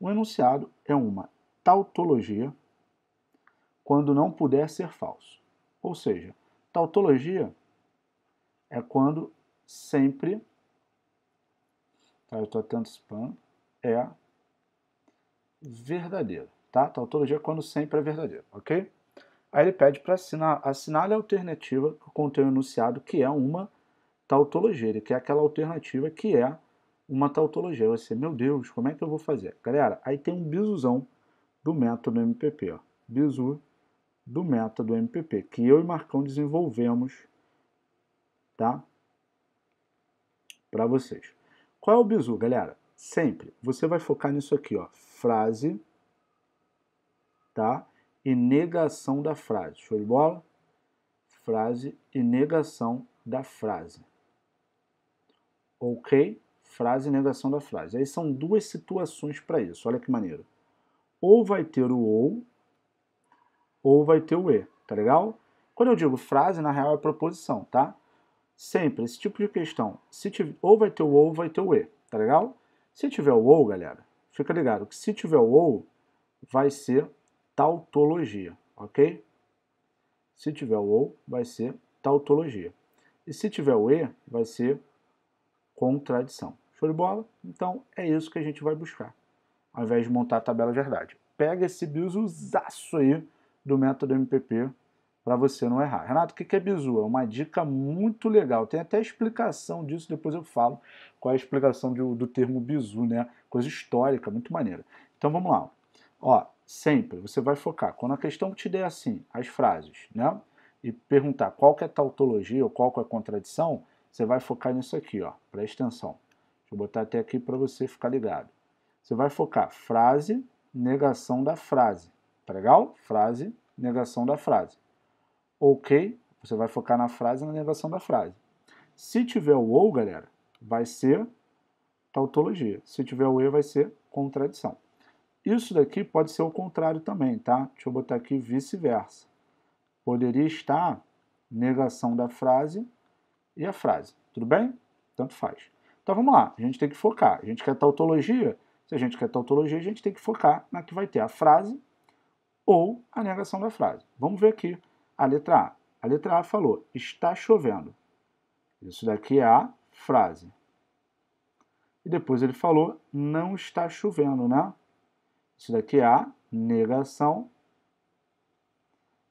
Um enunciado é uma tautologia quando não puder ser falso. Ou seja, tautologia é quando sempre, tá, eu estou antecipando, é verdadeiro, tá? Tautologia é quando sempre é verdadeiro, ok? Aí ele pede para assinar, assinale a alternativa que contém o enunciado, que é uma tautologia. Ele quer aquela alternativa que é uma tautologia. Você, meu Deus, como é que eu vou fazer? Galera, aí tem um bisuzão do método MPP. Ó. Bizu do método MPP, que eu e Marcão desenvolvemos, tá? Para vocês. Qual é o bizu, galera? Sempre você vai focar nisso aqui, ó. Frase, tá? E negação da frase. Show de bola? Frase e negação da frase. Ok? Frase e negação da frase. Aí são duas situações para isso. Olha que maneiro. Ou vai ter o ou, ou vai ter o e. Tá legal? Quando eu digo frase, na real é proposição, tá? Sempre, esse tipo de questão. Se tiver, ou vai ter o ou, vai ter o e. Tá legal? Se tiver o ou, galera, fica ligado que se tiver o ou, vai ser tautologia, ok? Se tiver o ou, vai ser tautologia. E se tiver o e, vai ser contradição. Show de bola? Então é isso que a gente vai buscar, ao invés de montar a tabela verdade. Pega esse bisuzaço aí do método MPP para você não errar. Renato, o que é bizu? É uma dica muito legal. Tem até explicação disso, depois eu falo qual é a explicação do, do termo bizu, né? Coisa histórica, muito maneira. Então vamos lá. Ó, sempre você vai focar. Quando a questão te der assim, as frases, né? E perguntar qual que é tautologia ou qual que é contradição, você vai focar nisso aqui, ó. Presta atenção. Deixa eu botar até aqui para você ficar ligado. Você vai focar frase, negação da frase. Tá legal? Frase, negação da frase. Ok, você vai focar na frase na negação da frase. Se tiver o ou, galera, vai ser tautologia. Se tiver o e, vai ser contradição. Isso daqui pode ser o contrário também, tá? Deixa eu botar aqui vice-versa. Poderia estar negação da frase e a frase. Tudo bem? Tanto faz. Então vamos lá, a gente tem que focar. A gente quer tautologia? Se a gente quer tautologia, a gente tem que focar na que vai ter a frase ou a negação da frase. Vamos ver aqui a letra A. A letra A falou, está chovendo. Isso daqui é a frase. E depois ele falou, não está chovendo, né? Isso daqui é a negação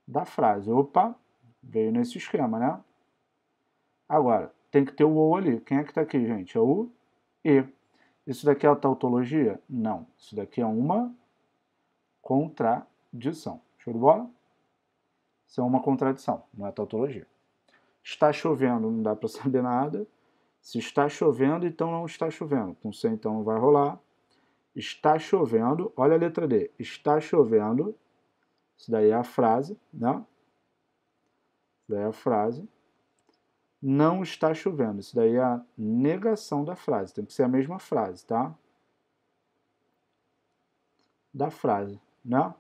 da frase. Opa, veio nesse esquema, né? Agora, tem que ter o ou ali. Quem é que está aqui, gente? É o e. Isso daqui é a tautologia? Não. Isso daqui é uma contra contradição. Show de bola? Isso é uma contradição, não é tautologia. Está chovendo, não dá para saber nada. Se está chovendo, então não está chovendo. Com C, então não vai rolar. Está chovendo, olha a letra D. Está chovendo, isso daí é a frase, né? Isso daí é a frase. Não está chovendo, isso daí é a negação da frase. Tem que ser a mesma frase, tá? Da frase, né?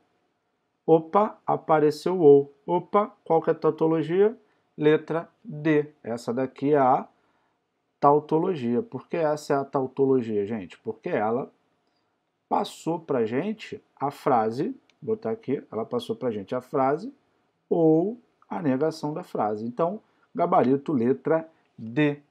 Opa, apareceu ou. Opa, qual que é a tautologia? Letra D. Essa daqui é a tautologia. Por que essa é a tautologia, gente? Porque ela passou para gente a frase, vou botar aqui, ela passou para gente a frase ou a negação da frase. Então, gabarito letra D.